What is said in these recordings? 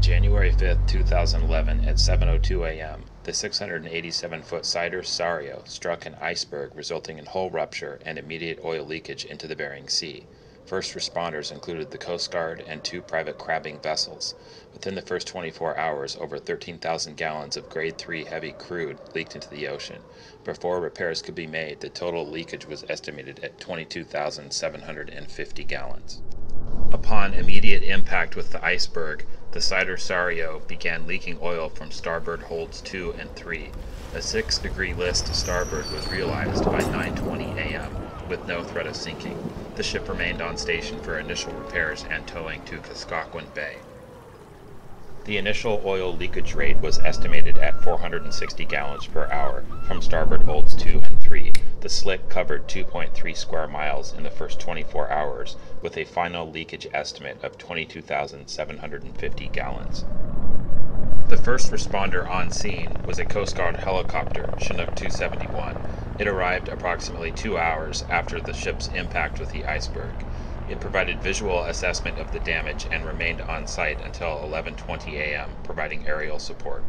January 5, 2011, at 7.02 a.m., the 687-foot Cider Sario struck an iceberg resulting in hull rupture and immediate oil leakage into the Bering Sea. First responders included the Coast Guard and two private crabbing vessels. Within the first 24 hours, over 13,000 gallons of Grade 3 heavy crude leaked into the ocean. Before repairs could be made, the total leakage was estimated at 22,750 gallons. Upon immediate impact with the iceberg, the Sider Sario began leaking oil from starboard holds 2 and 3. A 6 degree list to starboard was realized by 9.20 a.m. with no threat of sinking. The ship remained on station for initial repairs and towing to Kuskokwim Bay. The initial oil leakage rate was estimated at 460 gallons per hour from starboard holds 2 and 3. The slick covered 2.3 square miles in the first 24 hours, with a final leakage estimate of 22,750 gallons. The first responder on scene was a Coast Guard helicopter, Chinook 271. It arrived approximately two hours after the ship's impact with the iceberg. It provided visual assessment of the damage and remained on site until 11:20 a.m., providing aerial support.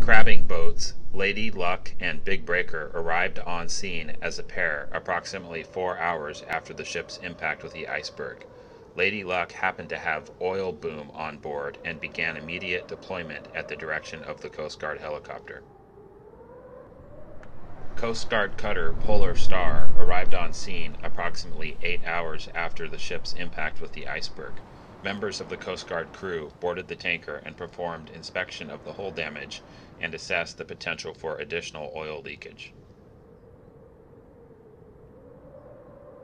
Crabbing boats, Lady Luck and Big Breaker arrived on scene as a pair approximately 4 hours after the ship's impact with the iceberg. Lady Luck happened to have oil boom on board and began immediate deployment at the direction of the Coast Guard helicopter. Coast Guard cutter Polar Star arrived on scene approximately eight hours after the ship's impact with the iceberg. Members of the Coast Guard crew boarded the tanker and performed inspection of the hull damage and assessed the potential for additional oil leakage.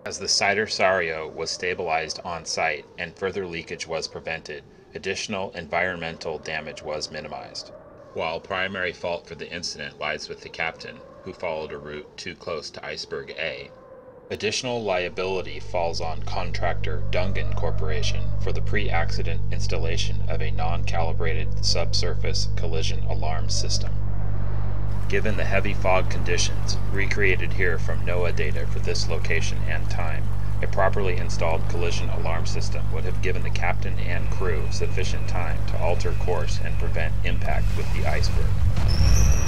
As the Sider Sario was stabilized on site and further leakage was prevented, additional environmental damage was minimized. While primary fault for the incident lies with the captain, who followed a route too close to Iceberg A. Additional liability falls on contractor Dungan Corporation for the pre-accident installation of a non-calibrated subsurface collision alarm system. Given the heavy fog conditions, recreated here from NOAA data for this location and time, a properly installed collision alarm system would have given the captain and crew sufficient time to alter course and prevent impact with the iceberg.